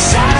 inside